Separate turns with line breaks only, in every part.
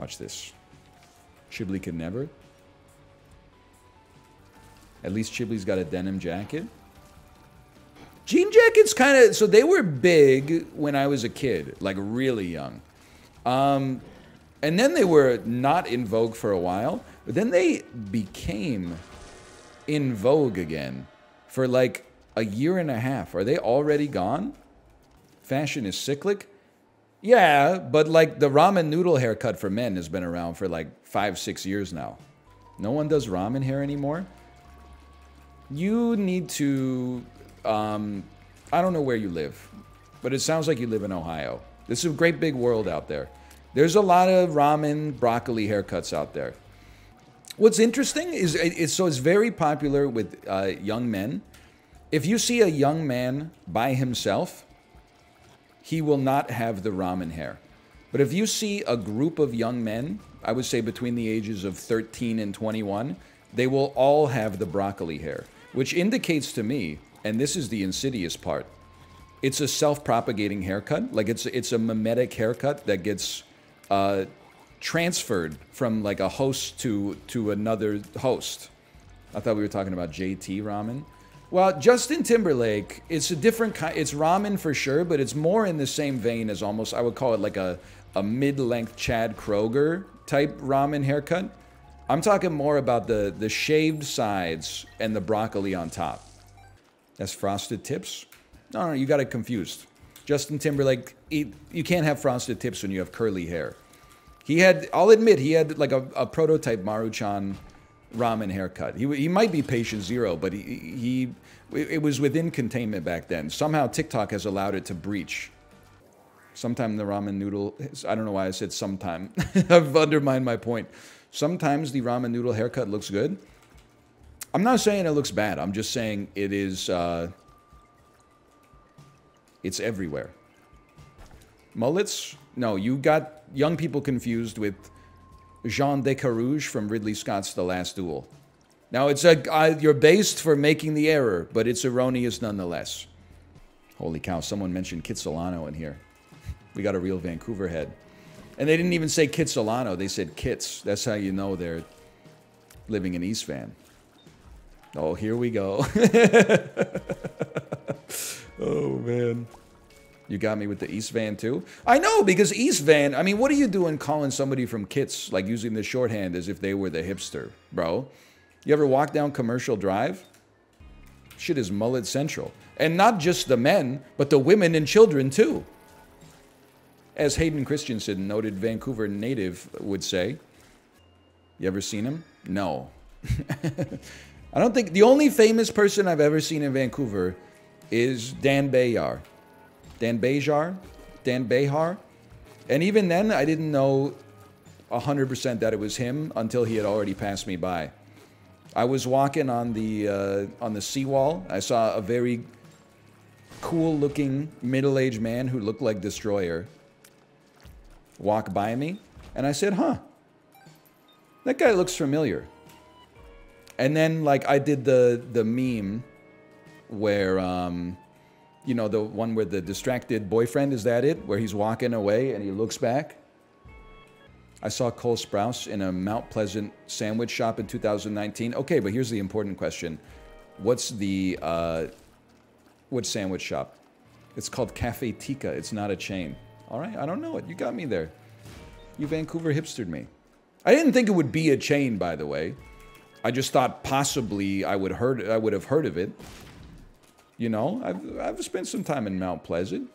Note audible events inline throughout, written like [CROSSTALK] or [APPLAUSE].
Watch this. Chiblee could never. At least Chiblee's got a denim jacket. Jean jackets kind of so they were big when I was a kid, like really young. Um, and then they were not in vogue for a while, but then they became in vogue again for like a year and a half. Are they already gone? Fashion is cyclic. Yeah, but like the ramen noodle haircut for men has been around for like five, six years now. No one does ramen hair anymore. You need to. Um, I don't know where you live, but it sounds like you live in Ohio. This is a great big world out there. There's a lot of ramen, broccoli haircuts out there. What's interesting is it's so it's very popular with uh, young men. If you see a young man by himself, he will not have the ramen hair. But if you see a group of young men, I would say between the ages of 13 and 21, they will all have the broccoli hair, which indicates to me, and this is the insidious part, it's a self-propagating haircut. Like it's it's a mimetic haircut that gets uh, transferred from like a host to to another host. I thought we were talking about JT ramen. Well, Justin Timberlake, it's a different kind. It's ramen for sure, but it's more in the same vein as almost I would call it like a a mid-length Chad Kroeger type ramen haircut. I'm talking more about the the shaved sides and the broccoli on top. That's frosted tips. No, no, you got it confused. Justin Timberlake, he, you can't have frosted tips when you have curly hair. He had, I'll admit, he had like a, a prototype Maruchan ramen haircut. He, he might be patient zero, but he, he it was within containment back then. Somehow TikTok has allowed it to breach. Sometime the ramen noodle, I don't know why I said sometime. [LAUGHS] I've undermined my point. Sometimes the ramen noodle haircut looks good. I'm not saying it looks bad. I'm just saying it is, uh, it's everywhere. Mullets? No, you got young people confused with Jean de Carrouges from Ridley Scott's The Last Duel. Now, it's a, uh, you're based for making the error, but it's erroneous nonetheless. Holy cow, someone mentioned Kitsilano in here. We got a real Vancouver head. And they didn't even say Kitsilano, they said Kits. That's how you know they're living in East Van. Oh, here we go. [LAUGHS] oh, man. You got me with the East Van too? I know, because East Van, I mean, what are you doing calling somebody from Kits, like using the shorthand as if they were the hipster, bro? You ever walk down Commercial Drive? Shit is mullet central. And not just the men, but the women and children too. As Hayden Christensen, noted Vancouver native, would say. You ever seen him? No. [LAUGHS] I don't think the only famous person I've ever seen in Vancouver is Dan Bejar. Dan Bejar, Dan Behar. And even then, I didn't know 100% that it was him until he had already passed me by. I was walking on the uh, on the seawall. I saw a very cool-looking middle-aged man who looked like Destroyer walk by me, and I said, "Huh, that guy looks familiar." And then, like, I did the the meme where um, you know, the one where the distracted boyfriend, is that it? Where he's walking away and he looks back? I saw Cole Sprouse in a Mount Pleasant sandwich shop in 2019. Okay, but here's the important question. What's the, uh, what sandwich shop? It's called Cafe Tika. It's not a chain. All right, I don't know it. You got me there. You Vancouver hipstered me. I didn't think it would be a chain, by the way. I just thought possibly I would heard I would have heard of it. You know, I've, I've spent some time in Mount Pleasant.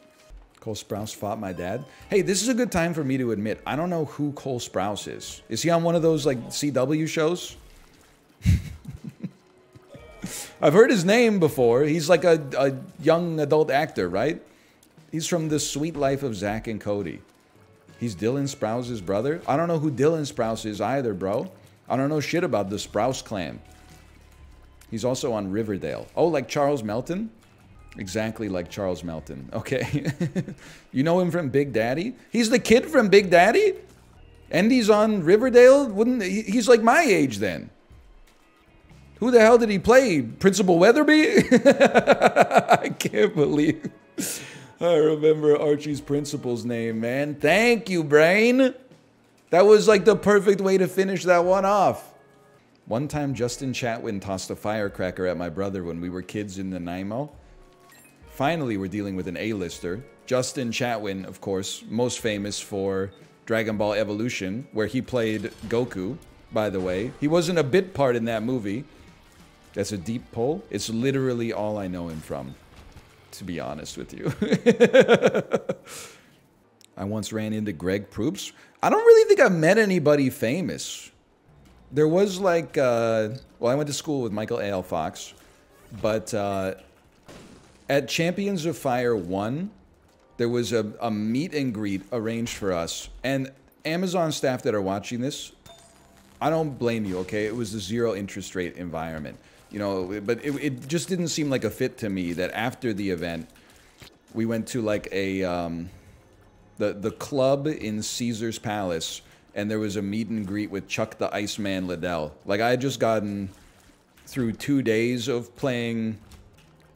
Cole Sprouse fought my dad. Hey, this is a good time for me to admit, I don't know who Cole Sprouse is. Is he on one of those like CW shows? [LAUGHS] I've heard his name before. He's like a, a young adult actor, right? He's from The Suite Life of Zack and Cody. He's Dylan Sprouse's brother. I don't know who Dylan Sprouse is either, bro. I don't know shit about the Sprouse clan. He's also on Riverdale. Oh, like Charles Melton? Exactly like Charles Melton. Okay. [LAUGHS] you know him from Big Daddy? He's the kid from Big Daddy? And he's on Riverdale? Wouldn't he's like my age then? Who the hell did he play? Principal Weatherbee? [LAUGHS] I can't believe I remember Archie's principal's name, man. Thank you, brain. That was like the perfect way to finish that one off. One time, Justin Chatwin tossed a firecracker at my brother when we were kids in Nanaimo. Finally, we're dealing with an A-lister. Justin Chatwin, of course, most famous for Dragon Ball Evolution, where he played Goku, by the way. He wasn't a bit part in that movie. That's a deep pull. It's literally all I know him from, to be honest with you. [LAUGHS] I once ran into Greg Proops. I don't really think I've met anybody famous. There was like, uh, well, I went to school with Michael A. L. Fox, but uh, at Champions of Fire 1, there was a, a meet and greet arranged for us. And Amazon staff that are watching this, I don't blame you, okay? It was a zero interest rate environment. You know, but it, it just didn't seem like a fit to me that after the event, we went to like a, um, the, the club in Caesar's Palace, and there was a meet and greet with Chuck the Iceman Liddell. Like, I had just gotten through two days of playing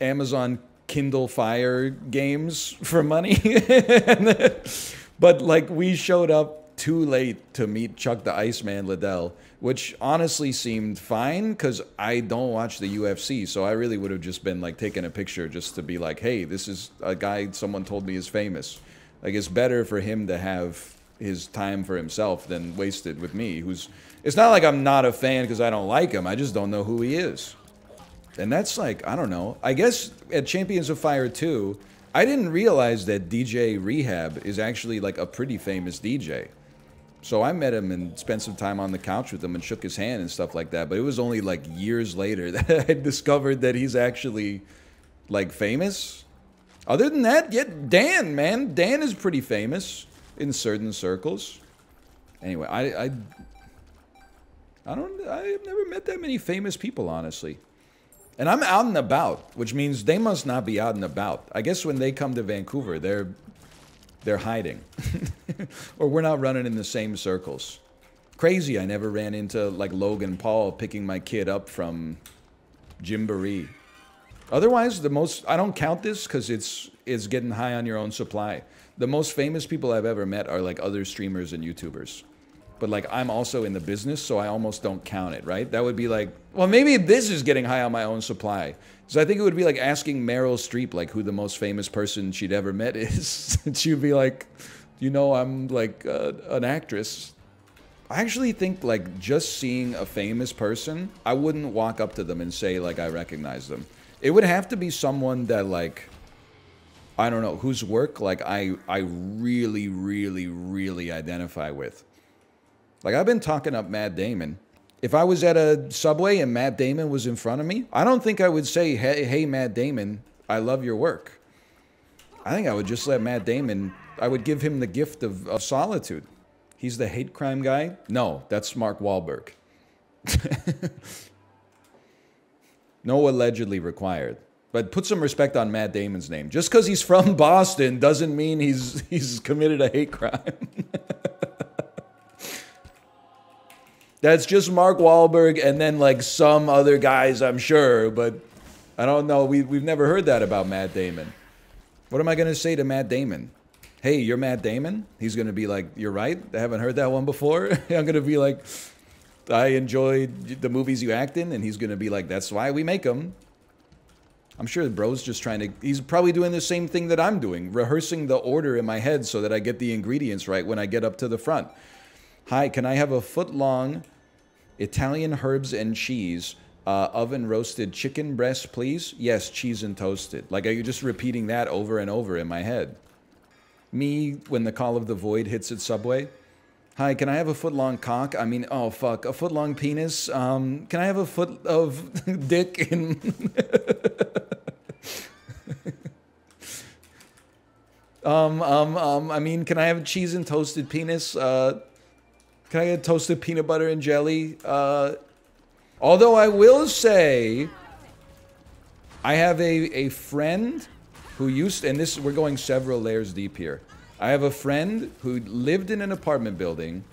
Amazon Kindle Fire games for money. [LAUGHS] but like we showed up too late to meet Chuck the Iceman Liddell, which honestly seemed fine because I don't watch the UFC. So I really would have just been like taking a picture just to be like, hey, this is a guy someone told me is famous. Like it's better for him to have his time for himself than wasted with me, who's it's not like I'm not a fan because I don't like him. I just don't know who he is. And that's like, I don't know. I guess at Champions of Fire 2, I didn't realize that DJ Rehab is actually like a pretty famous DJ. So I met him and spent some time on the couch with him and shook his hand and stuff like that. But it was only like years later [LAUGHS] that I discovered that he's actually like famous. Other than that, yeah, Dan, man. Dan is pretty famous in certain circles. Anyway, I, I, I don't, I've never met that many famous people, honestly. And I'm out and about, which means they must not be out and about. I guess when they come to Vancouver, they're they're hiding. [LAUGHS] or we're not running in the same circles. Crazy, I never ran into like Logan Paul picking my kid up from Gymboree. Otherwise, the most I don't count this because it's it's getting high on your own supply. The most famous people I've ever met are like other streamers and YouTubers but like I'm also in the business, so I almost don't count it, right? That would be like, well, maybe this is getting high on my own supply. So I think it would be like asking Meryl Streep like who the most famous person she'd ever met [LAUGHS] is. She'd be like, you know, I'm like uh, an actress. I actually think like just seeing a famous person, I wouldn't walk up to them and say like I recognize them. It would have to be someone that like I don't know, whose work like I I really really really identify with. Like I've been talking up Matt Damon. If I was at a subway and Matt Damon was in front of me, I don't think I would say, "Hey, hey Matt Damon, I love your work." I think I would just let Matt Damon. I would give him the gift of, of solitude. He's the hate crime guy. No, that's Mark Wahlberg. [LAUGHS] no allegedly required. But put some respect on Matt Damon's name. Just because he's from Boston doesn't mean he's he's committed a hate crime. [LAUGHS] That's just Mark Wahlberg and then like some other guys, I'm sure, but I don't know. We, we've never heard that about Matt Damon. What am I going to say to Matt Damon? Hey, you're Matt Damon? He's going to be like, You're right. I haven't heard that one before. [LAUGHS] I'm going to be like, I enjoyed the movies you act in. And he's going to be like, That's why we make them. I'm sure the bro's just trying to, he's probably doing the same thing that I'm doing, rehearsing the order in my head so that I get the ingredients right when I get up to the front. Hi, can I have a foot long Italian herbs and cheese uh, oven roasted chicken breast, please? Yes, cheese and toasted. Like, are you just repeating that over and over in my head? Me, when the call of the void hits at Subway? Hi, can I have a foot long cock? I mean, oh fuck, a foot long penis? Um, can I have a foot of [LAUGHS] dick in. [LAUGHS] um, um, um, I mean, can I have a cheese and toasted penis? Uh, can I get toasted peanut butter and jelly? Uh, although I will say, I have a, a friend who used, and this we're going several layers deep here. I have a friend who lived in an apartment building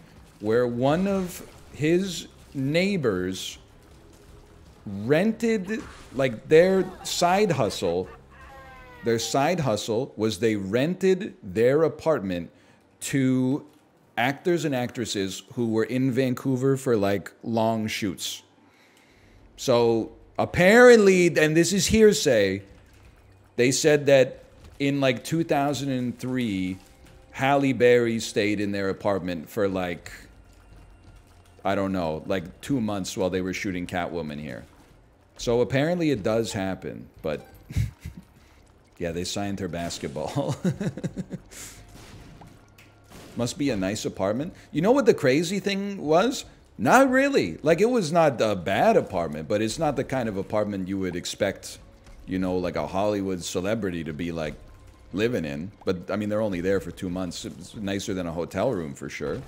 where one of his neighbors rented, like their side hustle, their side hustle was they rented their apartment to actors and actresses who were in Vancouver for like long shoots. So apparently, and this is hearsay, they said that in like 2003, Halle Berry stayed in their apartment for like, I don't know, like two months while they were shooting Catwoman here. So apparently it does happen, but [LAUGHS] yeah, they signed her basketball. [LAUGHS] Must be a nice apartment. You know what the crazy thing was? Not really. Like, it was not a bad apartment, but it's not the kind of apartment you would expect, you know, like a Hollywood celebrity to be, like, living in. But, I mean, they're only there for two months. It's nicer than a hotel room for sure.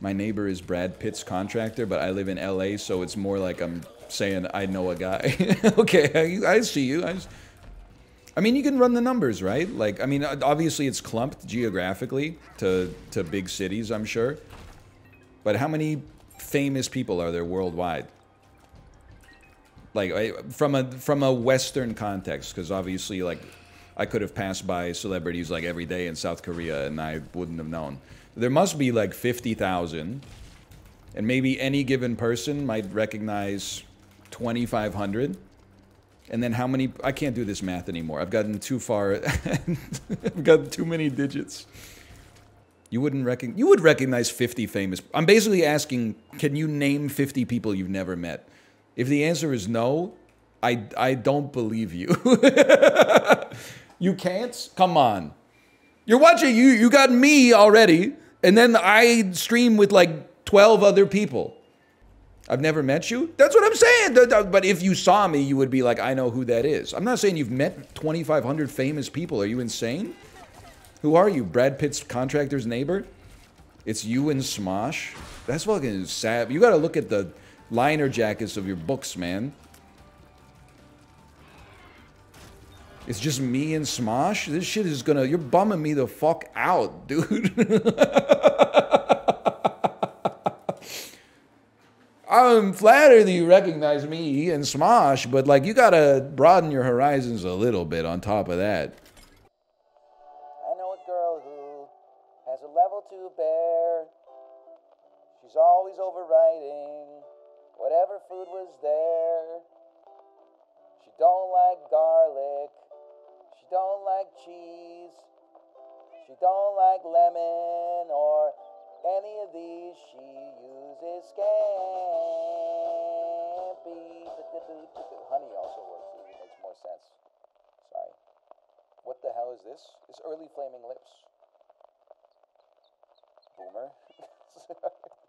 My neighbor is Brad Pitt's contractor, but I live in LA, so it's more like I'm saying I know a guy. [LAUGHS] okay, I, I, see you. I, I mean, you can run the numbers, right? Like, I mean, obviously it's clumped geographically to, to big cities, I'm sure. But how many famous people are there worldwide? Like, from a, from a Western context, because obviously, like, I could have passed by celebrities like every day in South Korea and I wouldn't have known. There must be like 50,000. And maybe any given person might recognize 2,500. And then how many? I can't do this math anymore. I've gotten too far. [LAUGHS] I've got too many digits. You wouldn't reckon. You would recognize 50 famous. I'm basically asking, can you name 50 people you've never met? If the answer is no, I I don't believe you. [LAUGHS] you can't. Come on. You're watching. You you got me already, and then I stream with like 12 other people. I've never met you. That's what I'm saying. But if you saw me, you would be like, I know who that is. I'm not saying you've met 2,500 famous people. Are you insane? Who are you? Brad Pitt's contractor's neighbor? It's you and Smosh? That's fucking sad. You gotta look at the liner jackets of your books, man. It's just me and Smosh? This shit is gonna... You're bumming me the fuck out, dude. [LAUGHS] I'm flattered that you recognize me and Smosh, but like you gotta broaden your horizons a little bit on top of that.
I know a girl who has a level two bear. She's always overriding whatever food was there. She don't like garlic. She don't like cheese. She don't like lemon or any of these. She uses Scampi. Honey also works. It makes more sense. Sorry. What the hell is this? It's early flaming lips. Boomer. [LAUGHS]